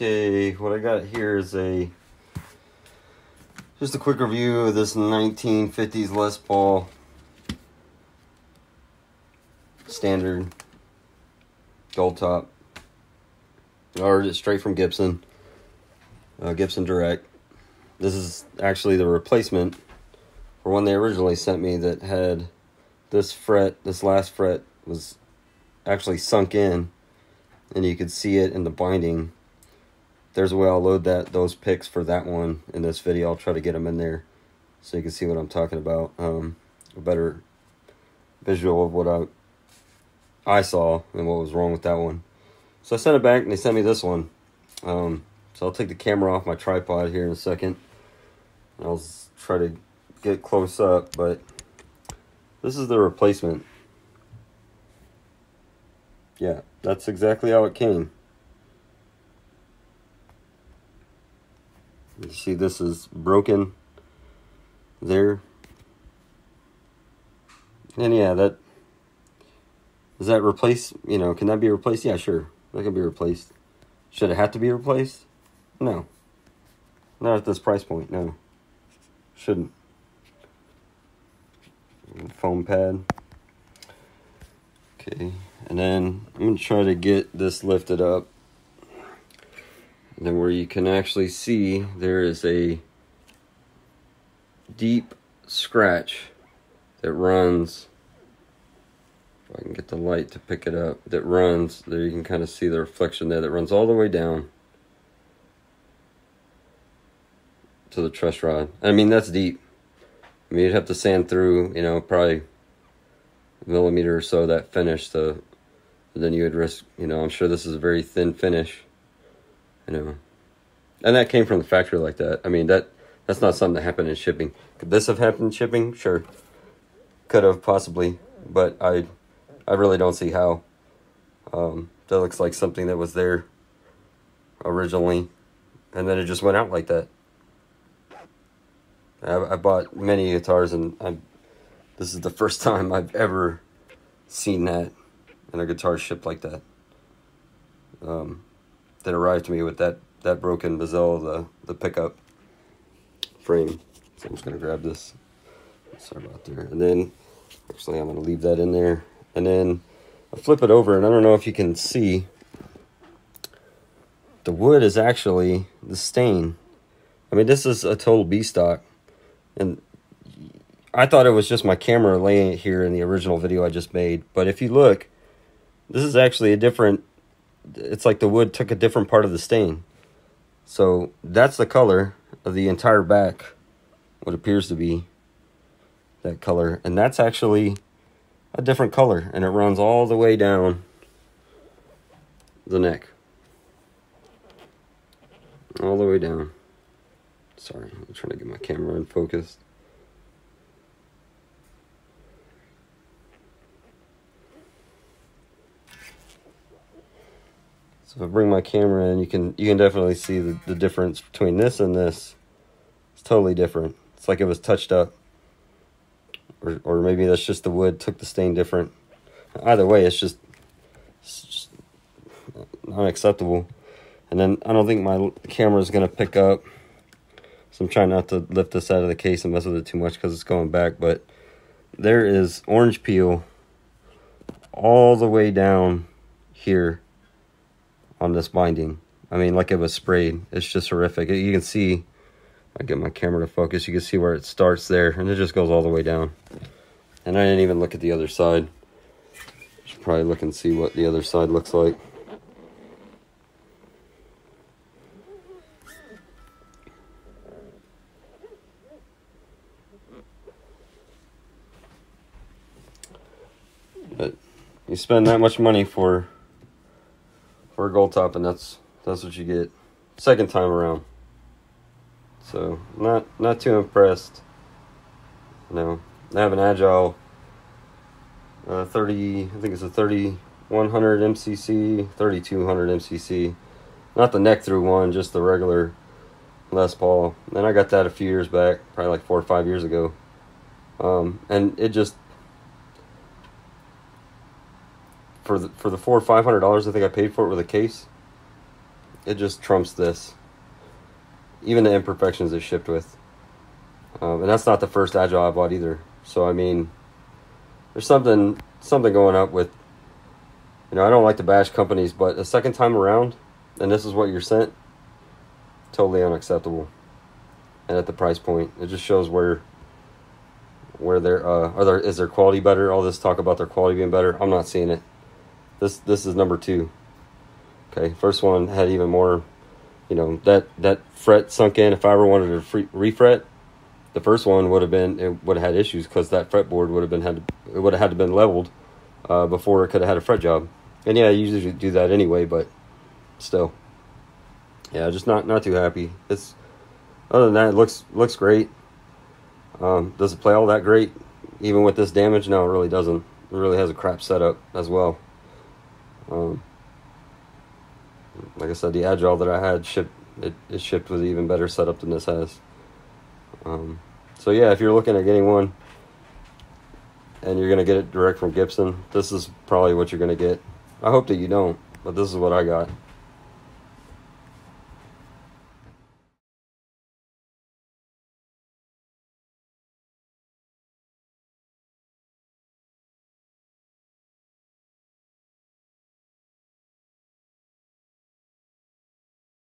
Okay, what I got here is a just a quick review of this 1950s Les Paul standard gold top. I ordered it straight from Gibson, uh, Gibson Direct. This is actually the replacement for one they originally sent me that had this fret, this last fret was actually sunk in and you could see it in the binding there's a way I'll load that those pics for that one in this video. I'll try to get them in there so you can see what I'm talking about. Um, a better visual of what I I saw and what was wrong with that one. So I sent it back and they sent me this one. Um, so I'll take the camera off my tripod here in a second. I'll try to get close up, but this is the replacement. Yeah, that's exactly how it came. You see this is broken there. And yeah, that does that replace, you know, can that be replaced? Yeah, sure. That can be replaced. Should it have to be replaced? No. Not at this price point, no. Shouldn't. Foam pad. Okay, and then I'm going to try to get this lifted up and where you can actually see there is a deep scratch that runs if I can get the light to pick it up that runs there you can kind of see the reflection there that runs all the way down to the truss rod. I mean that's deep. I mean you'd have to sand through you know probably a millimeter or so that finish to then you would risk you know I'm sure this is a very thin finish you know, and that came from the factory like that. I mean that that's not something that happened in shipping. Could this have happened in shipping? Sure, could have possibly, but I I really don't see how. Um, that looks like something that was there originally, and then it just went out like that. I, I bought many guitars, and I this is the first time I've ever seen that in a guitar shipped like that. Um, that arrived to me with that that broken bezel the the pickup frame. So I'm just gonna grab this. Sorry about there. And then actually I'm gonna leave that in there. And then I flip it over and I don't know if you can see the wood is actually the stain. I mean this is a total B stock. And I thought it was just my camera laying it here in the original video I just made. But if you look, this is actually a different it's like the wood took a different part of the stain. So that's the color of the entire back, what appears to be that color. And that's actually a different color and it runs all the way down the neck. All the way down. Sorry, I'm trying to get my camera in focus. If I bring my camera in, you can you can definitely see the, the difference between this and this. It's totally different. It's like it was touched up. Or, or maybe that's just the wood took the stain different. Either way, it's just, it's just unacceptable. And then I don't think my camera is going to pick up. So I'm trying not to lift this out of the case and mess with it too much because it's going back. But there is orange peel all the way down here on this binding. I mean, like it was sprayed. It's just horrific. You can see, I get my camera to focus, you can see where it starts there, and it just goes all the way down. And I didn't even look at the other side. Should probably look and see what the other side looks like. But you spend that much money for for a gold top, and that's that's what you get second time around. So not not too impressed. No, I have an agile uh, 30. I think it's a 3100 MCC, 3200 MCC. Not the neck through one, just the regular Les Paul. And I got that a few years back, probably like four or five years ago. Um, and it just for the for the four or five hundred dollars I think I paid for it with a case, it just trumps this. Even the imperfections it shipped with. Um, and that's not the first Agile I bought either. So I mean, there's something something going up with. You know, I don't like to bash companies, but a second time around, and this is what you're sent, totally unacceptable. And at the price point, it just shows where where their uh, are there is their quality better? All this talk about their quality being better, I'm not seeing it. This this is number two. Okay, first one had even more. You know that that fret sunk in. If I ever wanted to free, refret, the first one would have been it would have had issues because that fretboard would have been had to, it would have had to been leveled uh, before it could have had a fret job. And yeah, I usually do that anyway, but still, yeah, just not not too happy. It's other than that, it looks looks great. Um, does it play all that great, even with this damage? No, it really doesn't. It really has a crap setup as well. Um, like I said, the Agile that I had shipped it, it shipped with even better setup than this has. Um, so yeah, if you're looking at getting one and you're gonna get it direct from Gibson, this is probably what you're gonna get. I hope that you don't, but this is what I got.